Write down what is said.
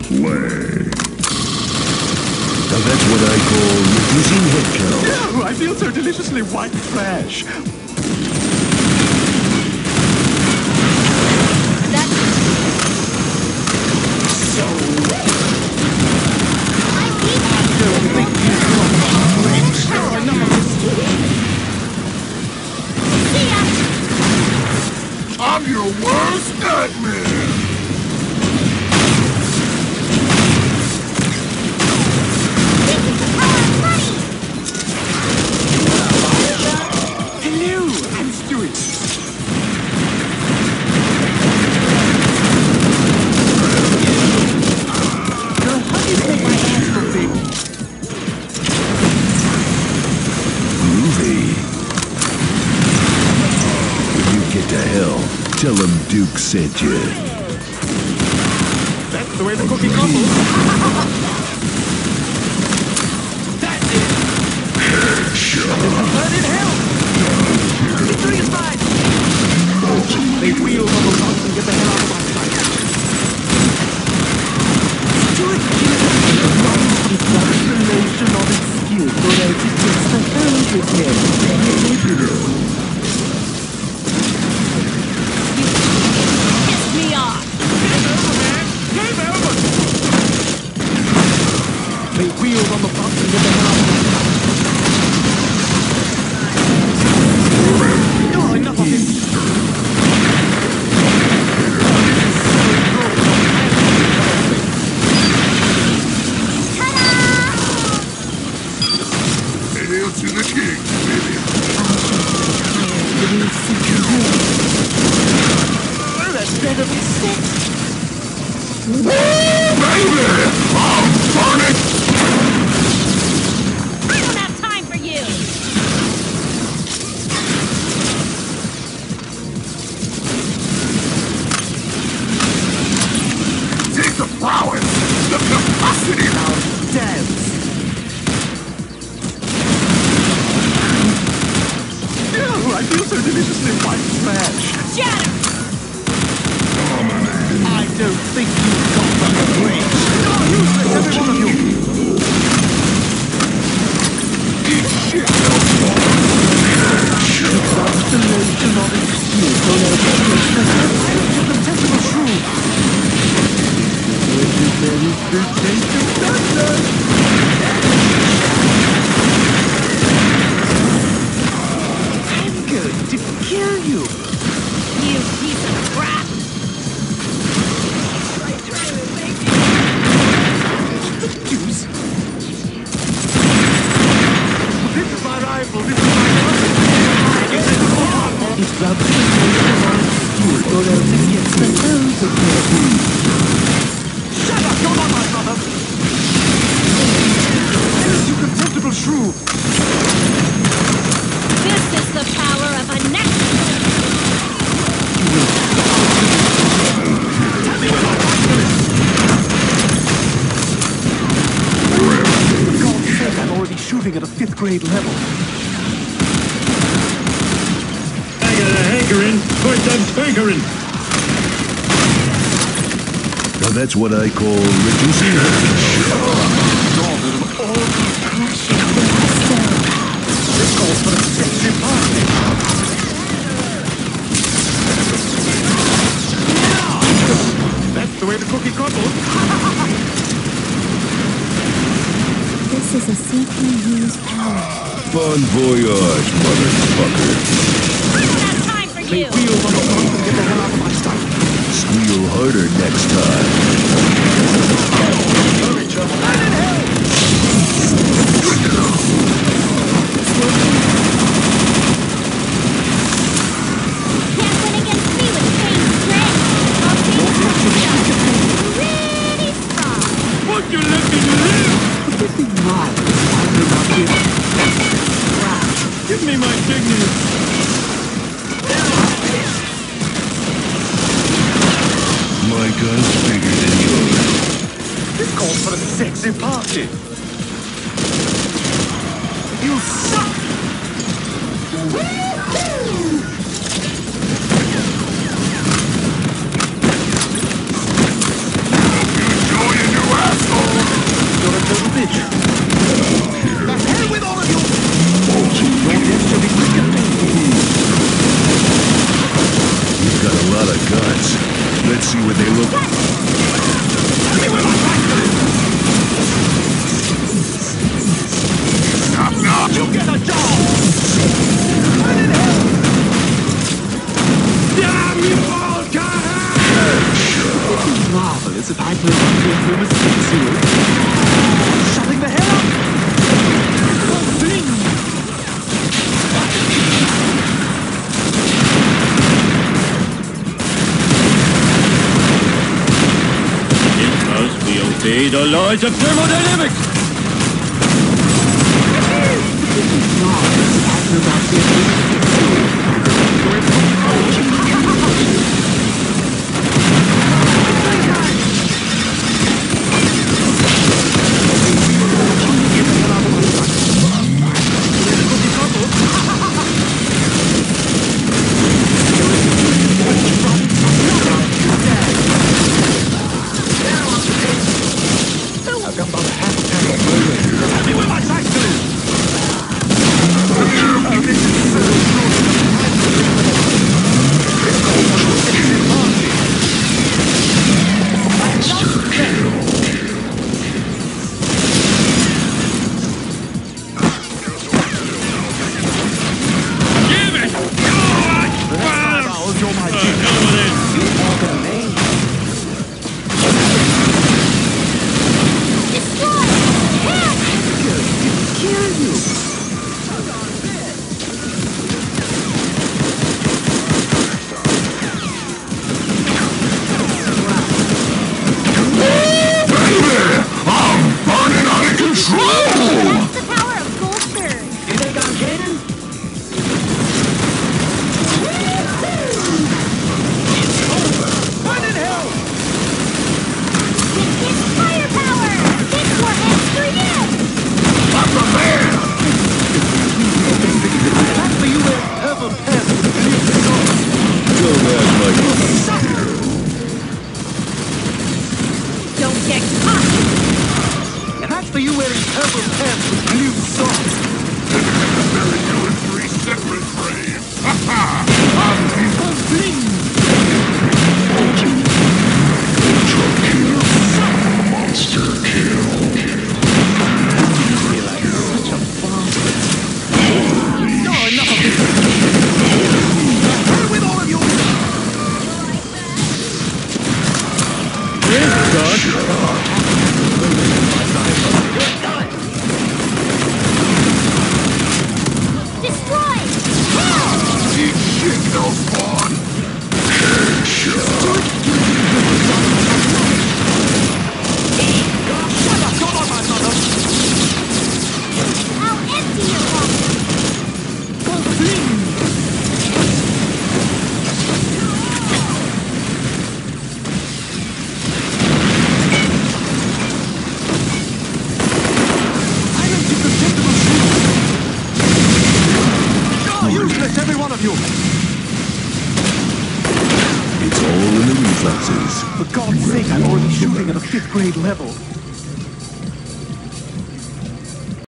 Play. Now that's what I call reducing headcount. Oh, I feel so deliciously white trash. Worst tell them Duke sent you. That's the way the cookie crumbles. That's it. Burn I feel so deliciously white trash. Shatter. Don't think you've got the brains. Oh, useless, every one of you. Eat shit! Its skill so that it gets the out of the tentacle shrew. Legendary taste of thunder. I'm going to kill you. You piece of crap. Shut up! You're not my brother. You contemptible shrew. This is the power of a God's sake, I'm already shooting at a fifth grade level. Hankering for some spankering. Now that's what I call reducing headcount. This calls for a sexy party. That's the way the cookie crumbles. This is a CPU's power. Bon voyage, motherfucker. You. Squeal harder next time. sexy party. You suck! Hey, the laws of thermodynamics! have you. It's all in the reflexes. For God's sake, I'm already shooting at a fifth grade level.